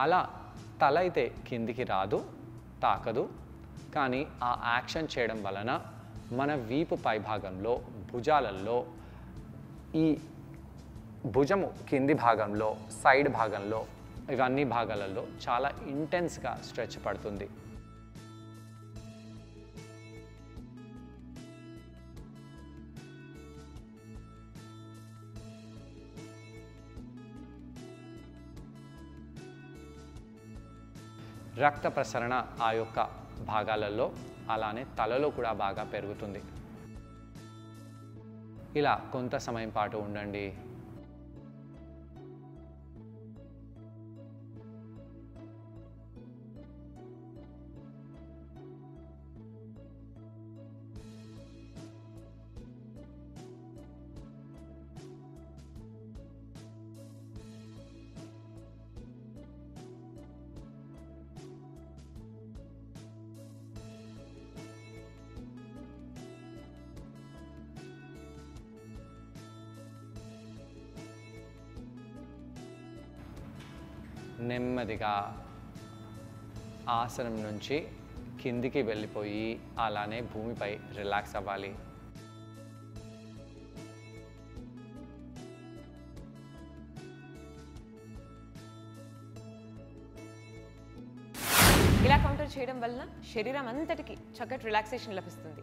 అలా తల అయితే కిందికి రాదు తాకదు. కానీ ఆ యాక్షన్ చేయడం వలన మన వీపు పైభాగంలో భుజాలలో ఈ భుజము కింది భాగంలో సైడ్ భాగంలో ఇవన్నీ భాగాలలో చాలా ఇంటెన్స్గా స్ట్రెచ్ పడుతుంది. రక్త ప్రసరణ ఆ యొక్క భాగాలలో అలానే తలలో కూడా బాగా పెరుగుతుంది. ఇలా కొంత సమయం పాటు ఉండండి. నెమ్మదిగా ఆసనం నుంచి కిందికి వెళ్ళిపోయి అలానే భూమిపై రిలాక్స్ అవ్వాలి. ఇలా కౌంటర్ చేయడం వలన శరీరం అంతటికి చక్కటి రిలాక్సేషన్ లభిస్తుంది.